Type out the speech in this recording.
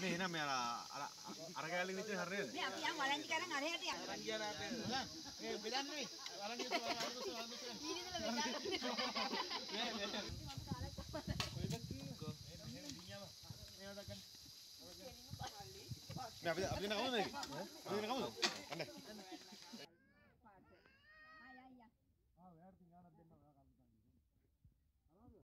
මේ එනම් මෙයාලා අර අර කෑල්ලේ විතර හරියද? නේ අපි යන් වලංජි කරන් අරහෙට යන්න. මේ අපි අපි දෙන කවුද මේක? අපි දෙන කවුද? අන්න.